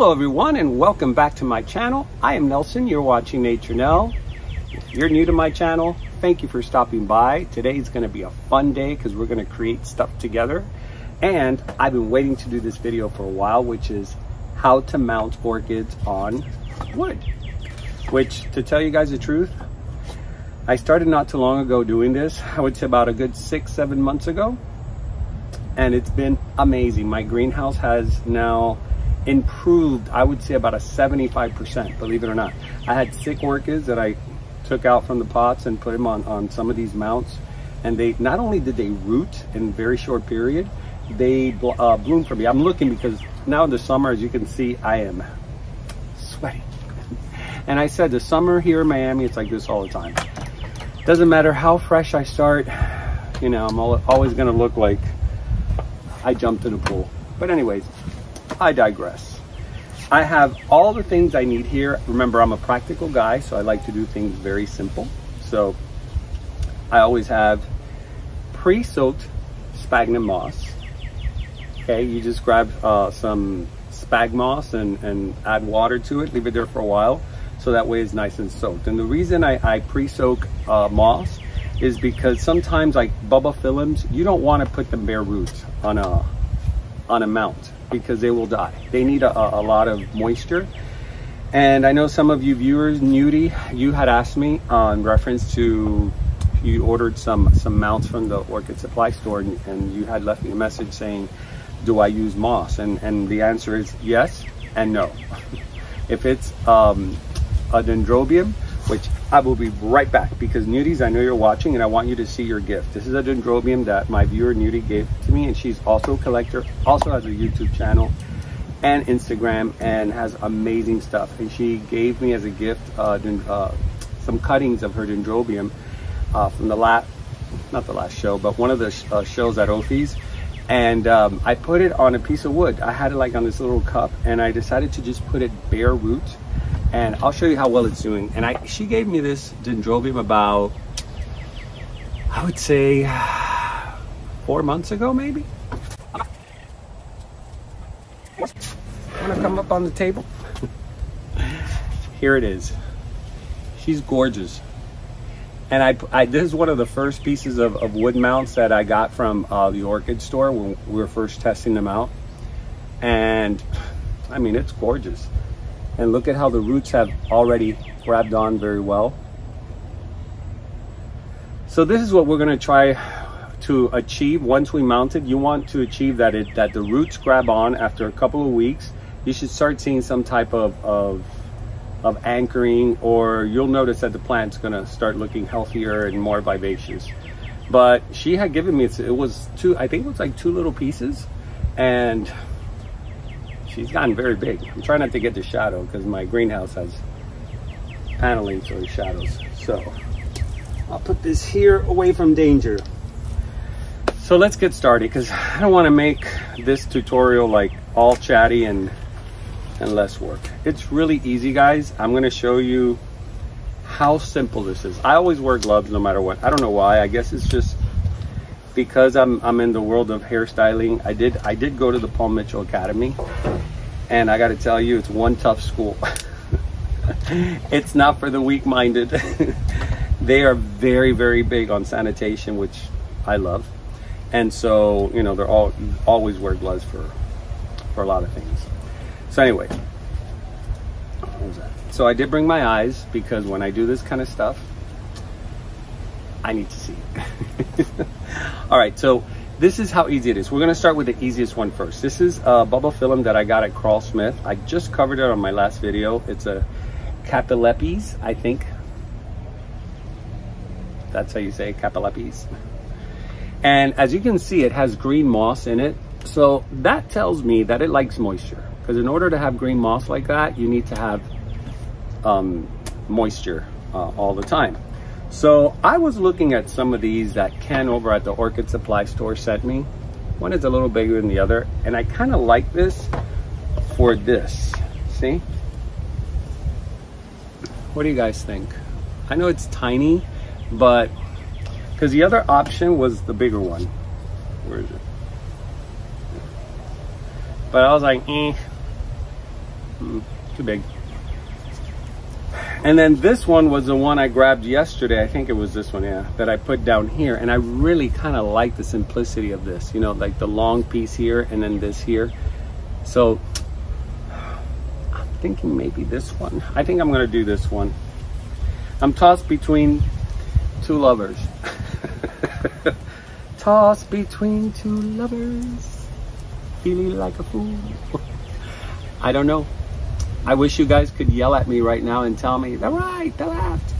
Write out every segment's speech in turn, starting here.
Hello everyone and welcome back to my channel. I am Nelson, you're watching Nature Nel. If you're new to my channel, thank you for stopping by. Today is gonna be a fun day because we're gonna create stuff together. And I've been waiting to do this video for a while, which is how to mount orchids on wood. Which, to tell you guys the truth, I started not too long ago doing this. I would say about a good six, seven months ago. And it's been amazing. My greenhouse has now improved, I would say about a 75%, believe it or not. I had sick orchids that I took out from the pots and put them on, on some of these mounts. And they, not only did they root in very short period, they uh, bloom for me. I'm looking because now in the summer, as you can see, I am sweating. And I said the summer here in Miami, it's like this all the time. Doesn't matter how fresh I start, you know, I'm always gonna look like I jumped in a pool. But anyways, I digress. I have all the things I need here. Remember, I'm a practical guy, so I like to do things very simple. So I always have pre-soaked sphagnum moss. Okay, you just grab uh, some spag moss and, and add water to it, leave it there for a while, so that way it's nice and soaked. And the reason I, I pre-soak uh, moss is because sometimes like bulbophyllums, you don't want to put them bare roots on a on a mount because they will die. They need a, a lot of moisture. And I know some of you viewers, Nudie, you had asked me on reference to you ordered some some mounts from the orchid supply store and, and you had left me a message saying, do I use moss? And and the answer is yes and no. if it's um, a dendrobium, which I will be right back because Nudies, I know you're watching and I want you to see your gift. This is a dendrobium that my viewer Nudie gave to me and she's also a collector, also has a YouTube channel and Instagram and has amazing stuff. And she gave me as a gift uh, uh, some cuttings of her dendrobium uh, from the last, not the last show, but one of the sh uh, shows at Ophi's. And um, I put it on a piece of wood. I had it like on this little cup and I decided to just put it bare root and I'll show you how well it's doing. And I, she gave me this dendrobium about, I would say, four months ago, maybe. Want to come up on the table? Here it is. She's gorgeous. And I, I, this is one of the first pieces of, of wood mounts that I got from uh, the orchid store when we were first testing them out. And I mean, it's gorgeous. And look at how the roots have already grabbed on very well. So this is what we're gonna try to achieve once we mount it. You want to achieve that it that the roots grab on after a couple of weeks. You should start seeing some type of, of, of anchoring or you'll notice that the plant's gonna start looking healthier and more vivacious. But she had given me, it was two, I think it was like two little pieces and she's gotten very big. I'm trying not to get the shadow because my greenhouse has paneling there's shadows. So I'll put this here away from danger. So let's get started because I don't want to make this tutorial like all chatty and and less work. It's really easy guys. I'm going to show you how simple this is. I always wear gloves no matter what. I don't know why. I guess it's just because I'm I'm in the world of hairstyling. I did I did go to the Paul Mitchell Academy and I got to tell you, it's one tough school. it's not for the weak-minded. they are very, very big on sanitation, which I love. And so, you know, they're all always wear gloves for for a lot of things. So anyway, so I did bring my eyes because when I do this kind of stuff, I need to see. all right, so this is how easy it is. We're gonna start with the easiest one first. This is a bulbophyllum that I got at Carl Smith. I just covered it on my last video. It's a Caupelepes, I think. That's how you say Caupelepes. And as you can see, it has green moss in it. So that tells me that it likes moisture. Because in order to have green moss like that, you need to have um, moisture uh, all the time. So I was looking at some of these that Ken over at the Orchid Supply Store sent me. One is a little bigger than the other, and I kind of like this for this. See? What do you guys think? I know it's tiny, but because the other option was the bigger one. Where is it? But I was like, eh. Mm, too big. And then this one was the one I grabbed yesterday. I think it was this one, yeah, that I put down here. And I really kind of like the simplicity of this, you know, like the long piece here and then this here. So I'm thinking maybe this one. I think I'm going to do this one. I'm tossed between two lovers. tossed between two lovers. Feeling like a fool. I don't know. I wish you guys could yell at me right now and tell me the right, the left.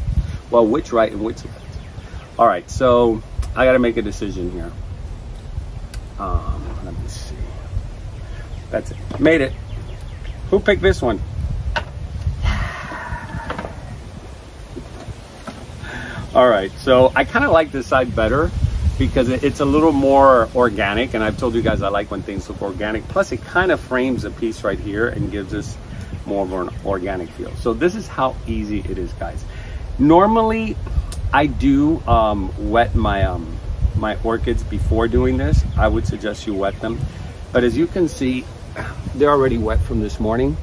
Well, which right and which left? All right, so I got to make a decision here. Um, let me see. That's it. Made it. Who picked this one? All right, so I kind of like this side better because it's a little more organic, and I've told you guys I like when things look organic. Plus, it kind of frames a piece right here and gives us more of an organic feel. So this is how easy it is, guys. Normally, I do um, wet my um, my orchids before doing this. I would suggest you wet them. But as you can see, they're already wet from this morning.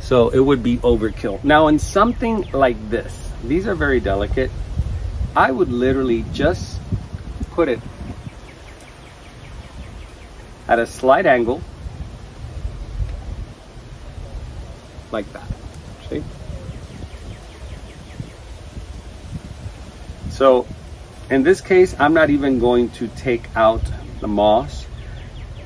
So it would be overkill. Now in something like this, these are very delicate. I would literally just put it at a slight angle like that. See? So in this case, I'm not even going to take out the moss.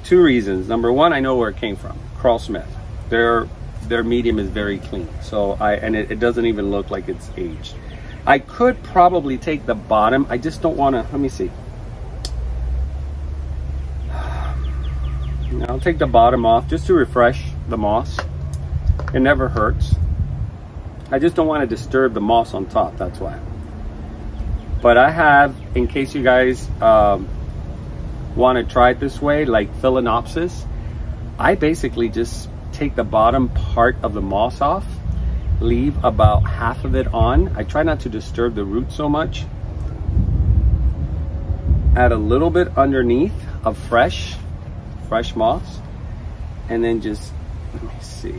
Two reasons. Number one, I know where it came from. Carl Smith. Their their medium is very clean. So I and it, it doesn't even look like it's aged. I could probably take the bottom. I just don't want to. Let me see. I'll take the bottom off just to refresh the moss. It never hurts. I just don't want to disturb the moss on top, that's why. But I have, in case you guys um, want to try it this way, like Phalaenopsis, I basically just take the bottom part of the moss off, leave about half of it on. I try not to disturb the root so much. Add a little bit underneath of fresh, fresh moss, and then just, let me see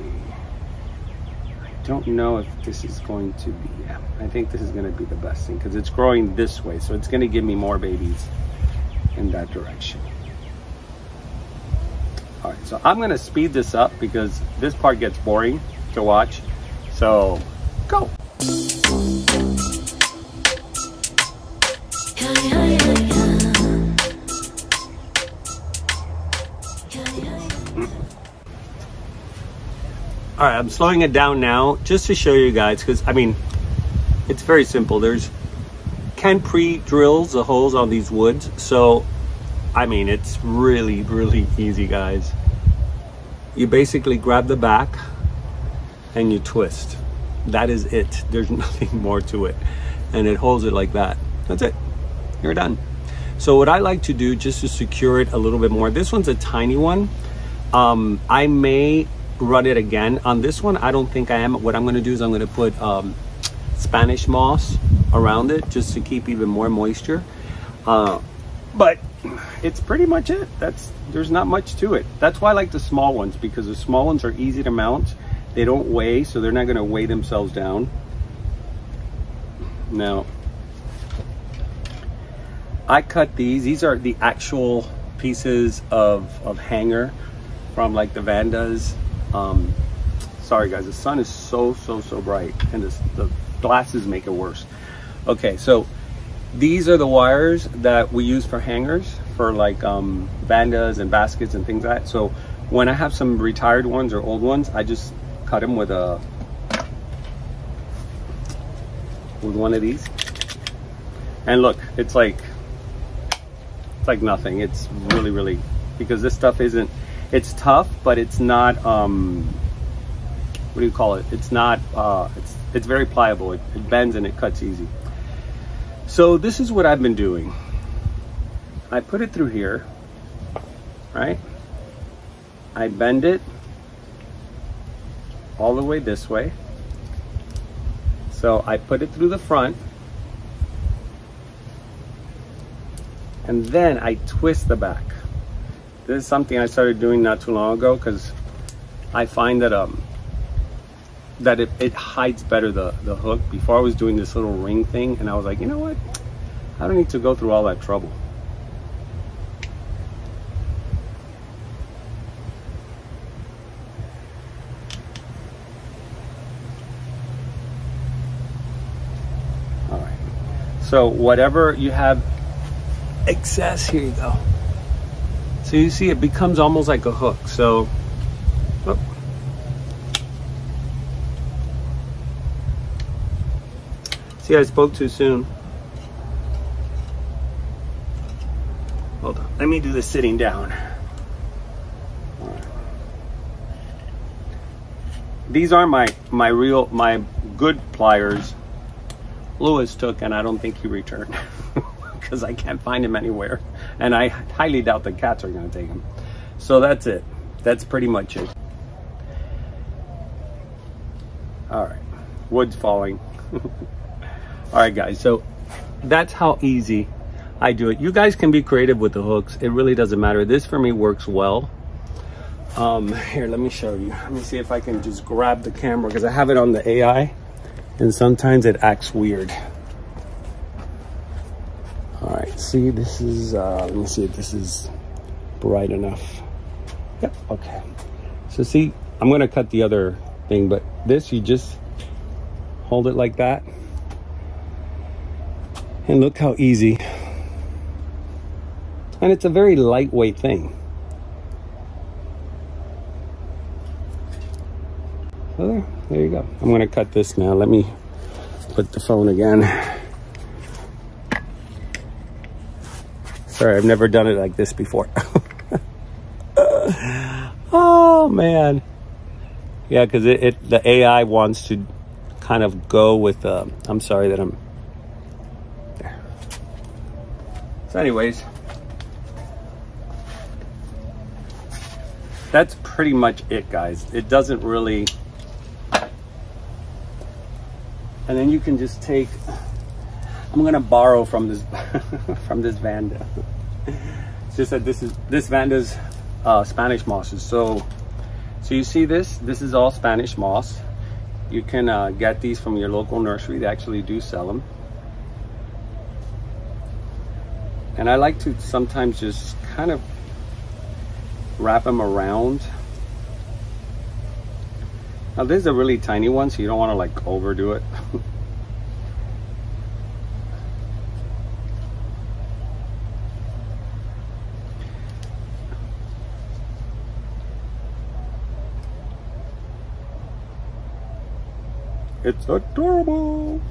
don't know if this is going to be, yeah, I think this is going to be the best thing because it's growing this way. So it's going to give me more babies in that direction. All right, so I'm going to speed this up because this part gets boring to watch. So go. All right, I'm slowing it down now just to show you guys because I mean, it's very simple. There's Ken pre-drills the holes on these woods. So, I mean, it's really, really easy, guys. You basically grab the back and you twist. That is it. There's nothing more to it. And it holds it like that. That's it. You're done. So what I like to do just to secure it a little bit more, this one's a tiny one. Um, I may run it again. On this one, I don't think I am. What I'm going to do is I'm going to put um, Spanish moss around it just to keep even more moisture. Uh, but it's pretty much it. That's There's not much to it. That's why I like the small ones because the small ones are easy to mount. They don't weigh, so they're not going to weigh themselves down. Now, I cut these. These are the actual pieces of, of hanger from like the Vandas um, sorry guys, the sun is so, so, so bright and this, the glasses make it worse. Okay, so these are the wires that we use for hangers for like um, vandas and baskets and things like that. So when I have some retired ones or old ones, I just cut them with a with one of these. And look, it's like it's like nothing. It's really, really because this stuff isn't it's tough, but it's not, um, what do you call it? It's not, uh, it's, it's very pliable. It, it bends and it cuts easy. So this is what I've been doing. I put it through here, right? I bend it all the way this way. So I put it through the front and then I twist the back. This is something I started doing not too long ago because I find that um, that it, it hides better the, the hook. Before I was doing this little ring thing and I was like, you know what? I don't need to go through all that trouble. All right. So whatever you have excess, here you go. So you see it becomes almost like a hook. So, oh. see I spoke too soon. Hold on, let me do the sitting down. These are my, my real, my good pliers. Lewis took and I don't think he returned because I can't find him anywhere and I highly doubt the cats are going to take them. So that's it. That's pretty much it. All right, wood's falling. All right, guys, so that's how easy I do it. You guys can be creative with the hooks. It really doesn't matter. This for me works well. Um, here, let me show you. Let me see if I can just grab the camera because I have it on the AI and sometimes it acts weird. See, this is, uh, let me see if this is bright enough. Yep, okay. So see, I'm gonna cut the other thing, but this, you just hold it like that. And look how easy. And it's a very lightweight thing. So there, there you go. I'm gonna cut this now. Let me put the phone again. Sorry, I've never done it like this before. oh, man. Yeah, because it, it, the AI wants to kind of go with, uh, I'm sorry that I'm there. So anyways, that's pretty much it, guys. It doesn't really, and then you can just take I'm gonna borrow from this from this Vanda. it's just that this is this Vanda's uh, Spanish mosses. So so you see this? This is all Spanish moss. You can uh, get these from your local nursery. They actually do sell them. And I like to sometimes just kind of wrap them around. Now this is a really tiny one, so you don't want to like overdo it. It's adorable.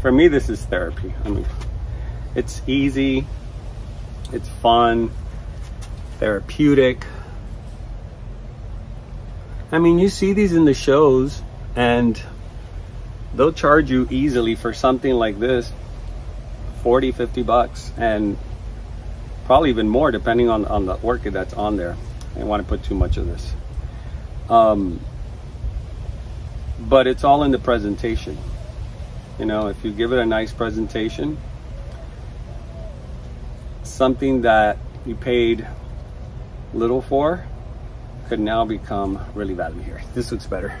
For me, this is therapy. I mean, it's easy, it's fun, therapeutic. I mean, you see these in the shows and they'll charge you easily for something like this 40, 50 bucks and probably even more depending on, on the orchid that's on there. I don't want to put too much of this. Um, but it's all in the presentation. You know, if you give it a nice presentation, something that you paid little for could now become really valuable here. This looks better.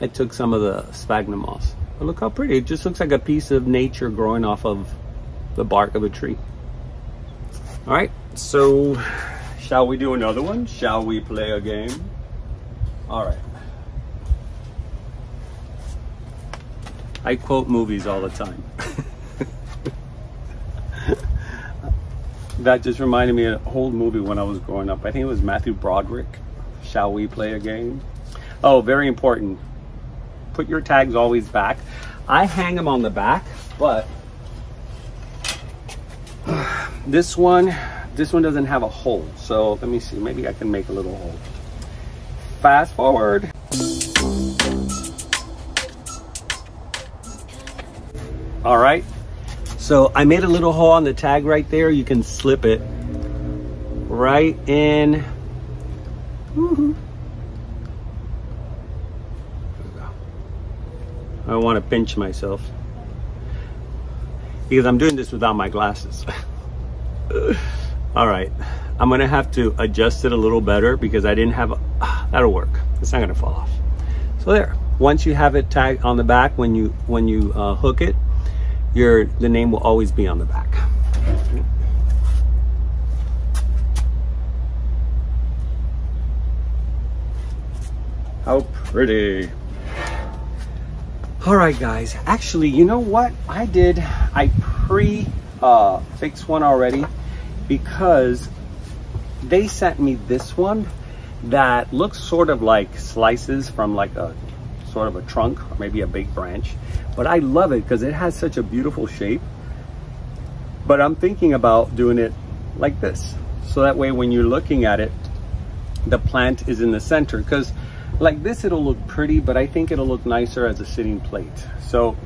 I took some of the sphagnum moss. But look how pretty. It just looks like a piece of nature growing off of the bark of a tree. All right, so shall we do another one? Shall we play a game? All right. I quote movies all the time. that just reminded me of an old movie when I was growing up. I think it was Matthew Broderick. Shall we play a game? Oh, very important. Put your tags always back. I hang them on the back, but this one, this one doesn't have a hole. So let me see, maybe I can make a little hole. Fast forward. All right. So I made a little hole on the tag right there. You can slip it right in. I want to pinch myself because I'm doing this without my glasses. All right, I'm gonna have to adjust it a little better because I didn't have, a, that'll work. It's not gonna fall off. So there, once you have it tagged on the back, when you when you uh, hook it, your the name will always be on the back. How pretty. All right, guys. Actually, you know what? I did, I pre uh, fixed one already because they sent me this one that looks sort of like slices from like a sort of a trunk or maybe a big branch. But I love it because it has such a beautiful shape. But I'm thinking about doing it like this. So that way when you're looking at it, the plant is in the center because like this it'll look pretty but I think it'll look nicer as a sitting plate so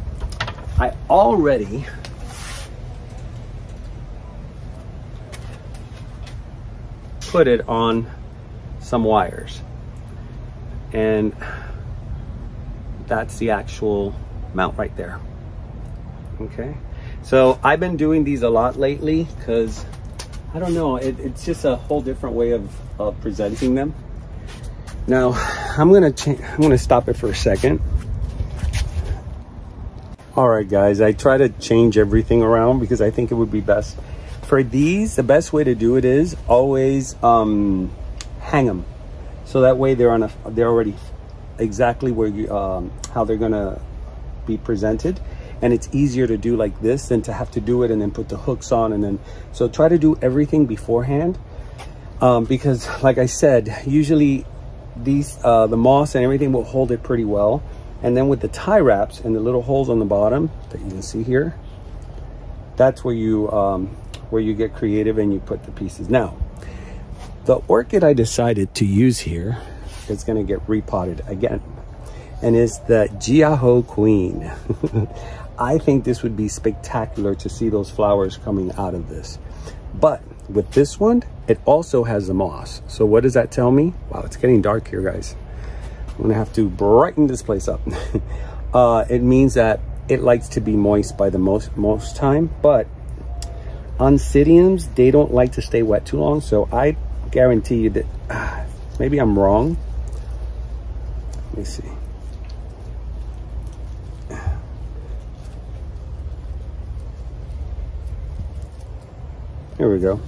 I already put it on some wires and that's the actual mount right there. Okay. So I've been doing these a lot lately because I don't know it, it's just a whole different way of, of presenting them. Now I'm gonna I'm gonna stop it for a second. All right guys I try to change everything around because I think it would be best. For these, the best way to do it is always um, hang them. So that way they're on a, they're already exactly where you, um, how they're gonna be presented. And it's easier to do like this than to have to do it and then put the hooks on and then, so try to do everything beforehand. Um, because like I said, usually these, uh, the moss and everything will hold it pretty well. And then with the tie wraps and the little holes on the bottom that you can see here, that's where you um, where you get creative and you put the pieces. Now, the orchid I decided to use here is going to get repotted again and is the Jiaho Queen. I think this would be spectacular to see those flowers coming out of this. But with this one, it also has the moss. So what does that tell me? Wow, it's getting dark here, guys. I'm gonna have to brighten this place up. uh, it means that it likes to be moist by the most most time, but Oncidiums, they don't like to stay wet too long. So I guarantee you that uh, maybe I'm wrong. Let me see. Here we go.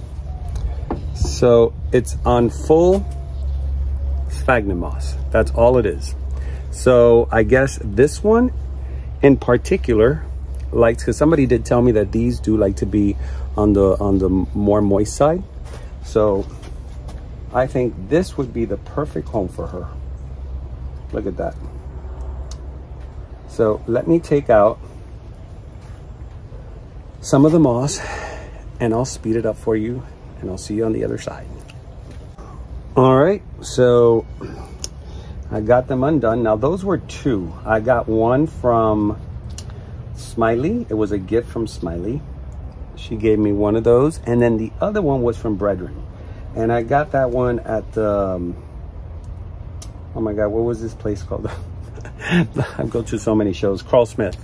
So it's on full sphagnum moss. That's all it is. So I guess this one in particular likes, because somebody did tell me that these do like to be on the on the more moist side. So I think this would be the perfect home for her. Look at that. So let me take out some of the moss and I'll speed it up for you and I'll see you on the other side. All right, so I got them undone. Now those were two. I got one from Smiley. It was a gift from Smiley. She gave me one of those. And then the other one was from Brethren. And I got that one at the, um, oh my God, what was this place called? I've gone to so many shows. Carl Smith.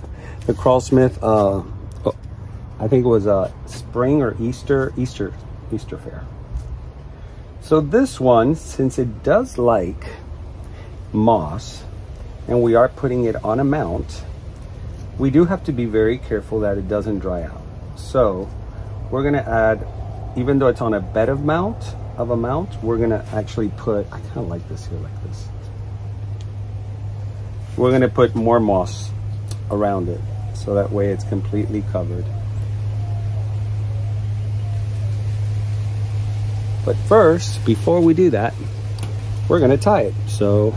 The Carl Smith, uh, oh, I think it was uh, spring or Easter, Easter, Easter fair. So this one, since it does like moss, and we are putting it on a mount, we do have to be very careful that it doesn't dry out. So we're gonna add, even though it's on a bed of mount, of a mount, we're gonna actually put, I kinda like this here, like this. We're gonna put more moss around it. So that way it's completely covered. But first, before we do that, we're gonna tie it. So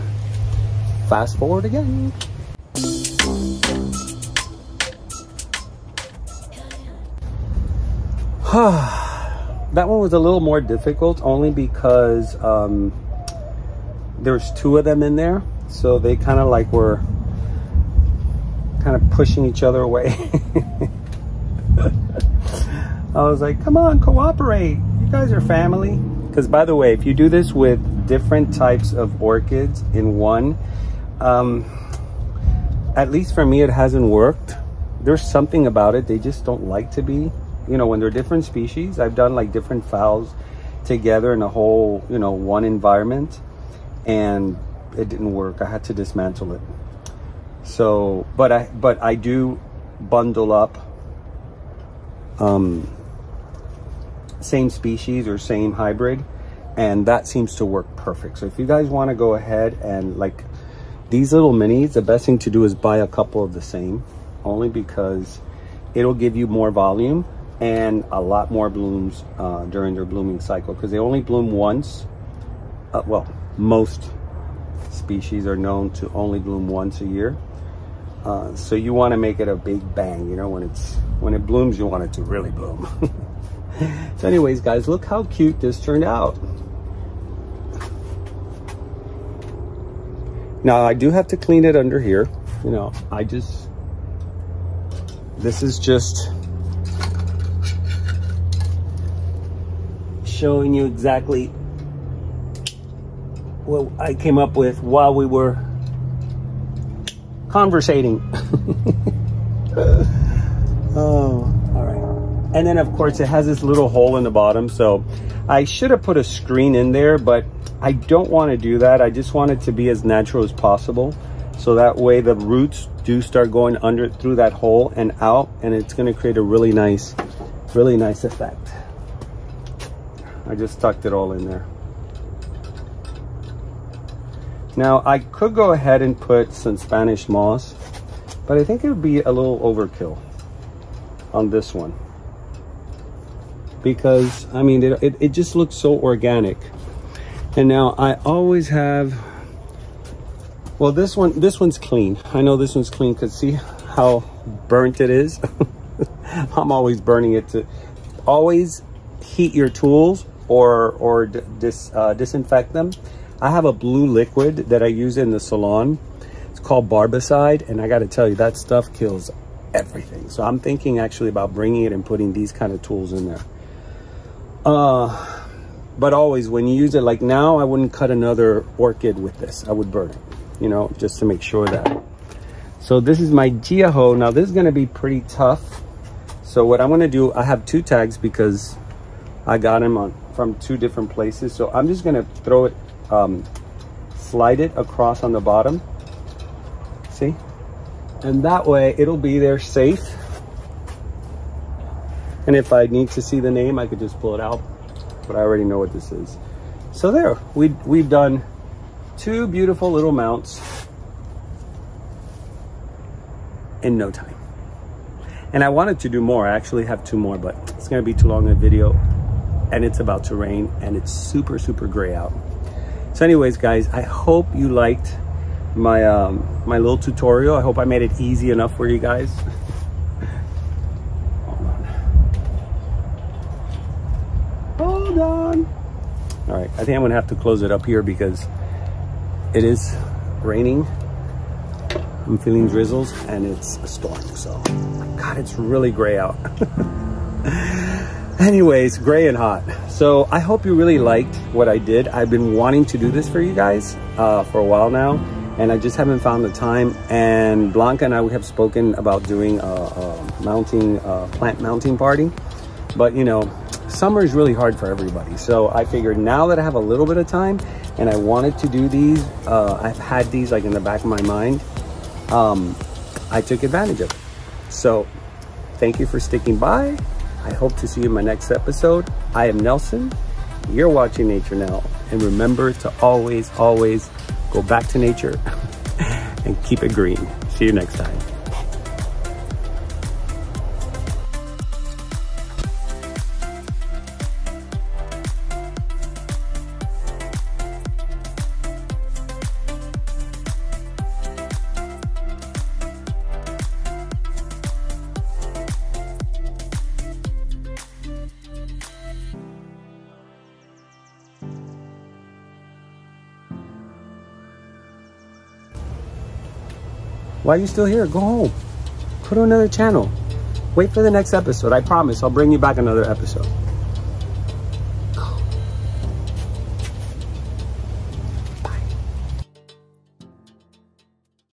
fast forward again. that one was a little more difficult only because um, there's two of them in there. So they kind of like were kind of pushing each other away. I was like, come on, cooperate. You guys are family. Because by the way, if you do this with different types of orchids in one, um, at least for me, it hasn't worked. There's something about it. They just don't like to be you know, when they're different species, I've done like different phals together in a whole, you know, one environment. And it didn't work. I had to dismantle it. So, but I but I do bundle up um, same species or same hybrid, and that seems to work perfect. So if you guys want to go ahead and like these little minis, the best thing to do is buy a couple of the same, only because it'll give you more volume and a lot more blooms uh, during their blooming cycle because they only bloom once. Uh, well, most species are known to only bloom once a year. Uh, so you want to make it a big bang, you know, when it's when it blooms, you want it to really bloom. so anyways, guys, look how cute this turned out. Now I do have to clean it under here. You know, I just, this is just showing you exactly what I came up with while we were conversating. oh, all right. And then of course it has this little hole in the bottom. So I should have put a screen in there, but I don't want to do that. I just want it to be as natural as possible. So that way the roots do start going under through that hole and out and it's going to create a really nice, really nice effect. I just tucked it all in there. Now I could go ahead and put some Spanish moss, but I think it would be a little overkill on this one. Because, I mean, it, it, it just looks so organic. And now I always have, well, this one, this one's clean. I know this one's clean because see how burnt it is? I'm always burning it to always heat your tools or or dis, uh, disinfect them. I have a blue liquid that I use in the salon. It's called Barbicide, and I got to tell you, that stuff kills everything. So I'm thinking actually about bringing it and putting these kind of tools in there. Uh, but always when you use it, like now, I wouldn't cut another orchid with this. I would burn it, you know, just to make sure that. So this is my Jiaho. Now this is going to be pretty tough. So what I'm going to do, I have two tags because I got them on from two different places. So I'm just gonna throw it, um, slide it across on the bottom. See? And that way it'll be there safe. And if I need to see the name, I could just pull it out, but I already know what this is. So there, we, we've done two beautiful little mounts in no time. And I wanted to do more. I actually have two more, but it's gonna be too long a video and it's about to rain and it's super, super gray out. So anyways, guys, I hope you liked my, um, my little tutorial. I hope I made it easy enough for you guys. Hold on. All right, I think I'm gonna have to close it up here because it is raining. I'm feeling drizzles and it's a storm. So, God, it's really gray out. anyways gray and hot. So i hope you really liked what i did. I've been wanting to do this for you guys uh, for a while now and i just haven't found the time. And blanca and i we have spoken about doing a, a mounting plant mounting party. But you know summer is really hard for everybody. So i figured now that i have a little bit of time and i wanted to do these uh, i've had these like in the back of my mind um, i took advantage of it. So thank you for sticking by I hope to see you in my next episode. I am Nelson. You're watching Nature Now. And remember to always, always go back to nature and keep it green. See you next time. Why are you still here? Go home. Go to another channel. Wait for the next episode. I promise I'll bring you back another episode.